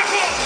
Brooklyn!